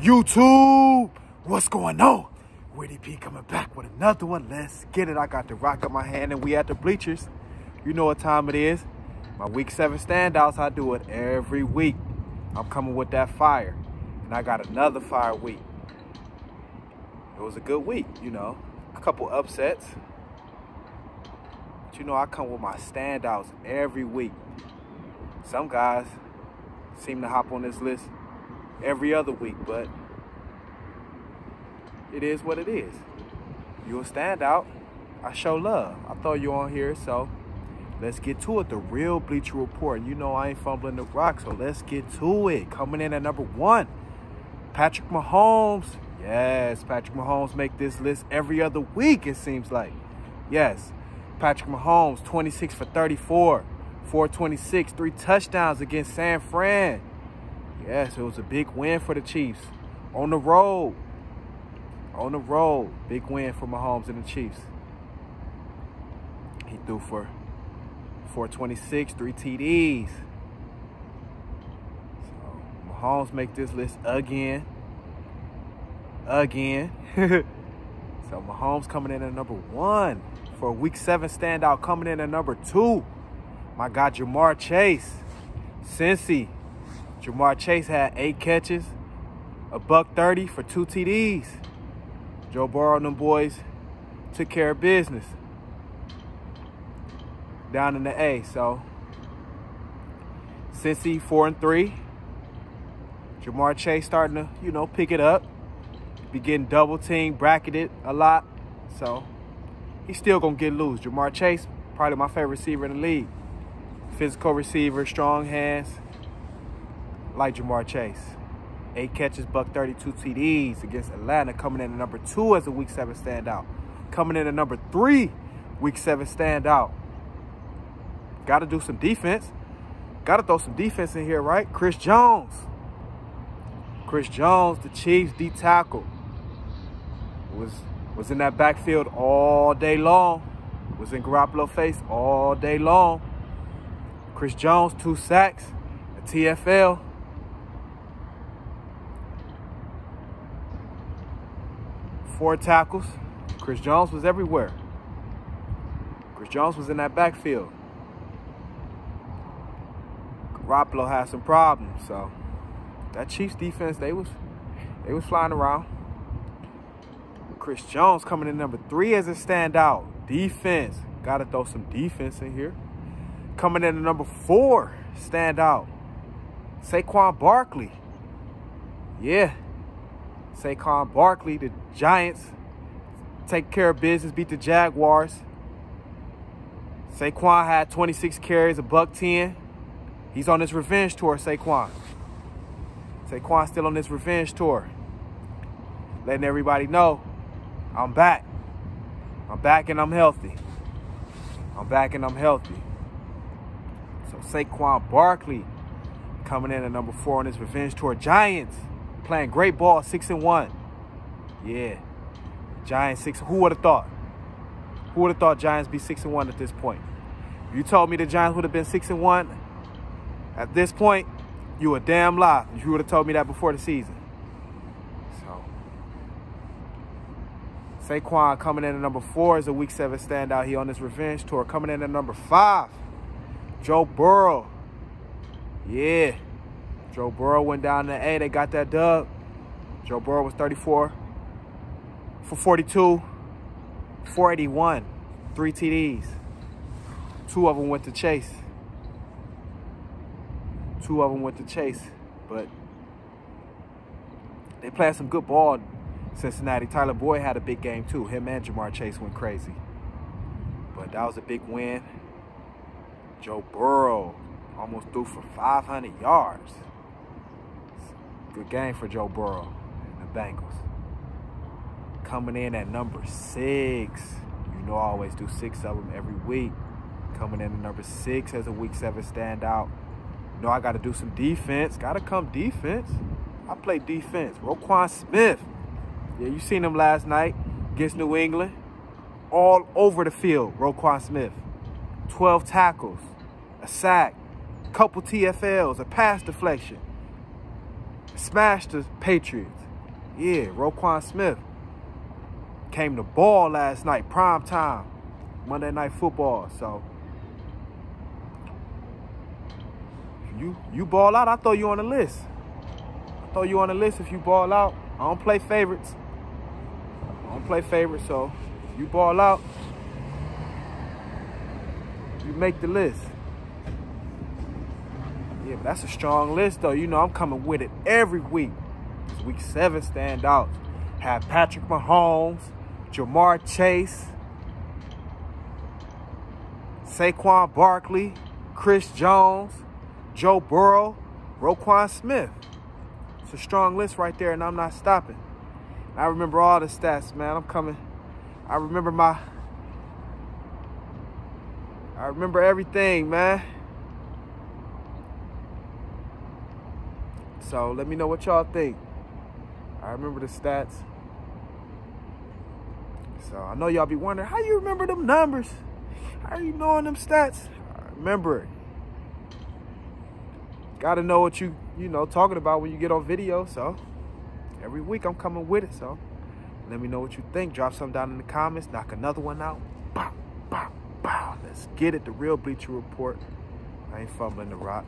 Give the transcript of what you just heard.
YouTube, what's going on? Witty P coming back with another one. Let's get it. I got the rock in my hand and we at the bleachers. You know what time it is. My week seven standouts, I do it every week. I'm coming with that fire. And I got another fire week. It was a good week, you know. A couple upsets. But you know, I come with my standouts every week. Some guys seem to hop on this list every other week, but it is what it is. You'll stand out. I show love. I throw you on here, so let's get to it. The real Bleacher Report. You know I ain't fumbling the rock, so let's get to it. Coming in at number one, Patrick Mahomes. Yes, Patrick Mahomes make this list every other week, it seems like. Yes, Patrick Mahomes, 26 for 34, 426, three touchdowns against San Fran. Yes, it was a big win for the Chiefs. On the road. On the road. Big win for Mahomes and the Chiefs. He threw for 426, three TDs. So Mahomes make this list again. Again. so Mahomes coming in at number one. For a week seven standout coming in at number two. My God, Ja'Marr Chase. Cincy Ja'Marr Chase had eight catches, a buck 30 for two TDs. Joe Burrow and them boys took care of business down in the A. So, Cincy four and three. Ja'Marr Chase starting to, you know, pick it up. Be getting double team, bracketed a lot. So, he's still going to get loose. Ja'Marr Chase, probably my favorite receiver in the league. Physical receiver, strong hands like Ja'Marr Chase. Eight catches, buck 32 TDs against Atlanta, coming in at number two as a week seven standout. Coming in at number three, week seven standout. Got to do some defense. Got to throw some defense in here, right? Chris Jones. Chris Jones, the Chiefs D tackle, was was in that backfield all day long. Was in Garoppolo face all day long. Chris Jones, two sacks, a TFL. Four tackles. Chris Jones was everywhere. Chris Jones was in that backfield. Garoppolo had some problems, so that Chiefs defense, they was they was flying around. Chris Jones coming in number three as a standout. Defense. Gotta throw some defense in here. Coming in at number four, standout. Saquon Barkley. Yeah, Saquon Barkley, the Giants, take care of business, beat the Jaguars. Saquon had 26 carries, a buck 10. He's on his revenge tour, Saquon. Saquon still on this revenge tour. Letting everybody know, I'm back. I'm back and I'm healthy. I'm back and I'm healthy. So Saquon Barkley coming in at number four on his revenge tour. Giants playing great ball, six and one. Yeah, Giants six. Who would have thought? Who would have thought Giants be six and one at this point? If you told me the Giants would have been six and one at this point, you were damn lie. You would have told me that before the season. So, Saquon coming in at number four is a week seven standout. He on this revenge tour. Coming in at number five, Joe Burrow. Yeah. Joe Burrow went down to A. They got that dub. Joe Burrow was 34 for 42, 481, three TDs. Two of them went to Chase. Two of them went to Chase, but they played some good ball. Cincinnati. Tyler Boyd had a big game too. Him and Ja'Marr Chase went crazy. But that was a big win. Joe Burrow almost threw for 500 yards. Good game for Joe Burrow and the Bengals. Coming in at number six. You know I always do six of them every week. Coming in at number six as a week seven standout. You know I got to do some defense. Got to come defense. I play defense. Roquan Smith. Yeah, you seen him last night against New England. All over the field, Roquan Smith. 12 tackles, a sack, couple TFLs, a pass deflection smashed the Patriots. Yeah, Roquan Smith came to ball last night, prime time, Monday Night Football. So you you ball out, I throw you on the list. I throw you on the list if you ball out. I don't play favorites. I don't play favorites, so you ball out, you make the list. Yeah, that's a strong list, though. You know, I'm coming with it every week. It's week seven standouts. Have Patrick Mahomes, Ja'Marr Chase, Saquon Barkley, Chris Jones, Joe Burrow, Roquan Smith. It's a strong list right there, and I'm not stopping. I remember all the stats, man. I'm coming. I remember my. I remember everything, man. So let me know what y'all think. I remember the stats. So I know y'all be wondering, how you remember them numbers? How you knowing them stats? I Remember it. Gotta know what you, you know, talking about when you get on video. So every week I'm coming with it. So let me know what you think. Drop something down in the comments. Knock another one out. Bow, bow, bow. Let's get it. The real Bleacher Report. I ain't fumbling the rock.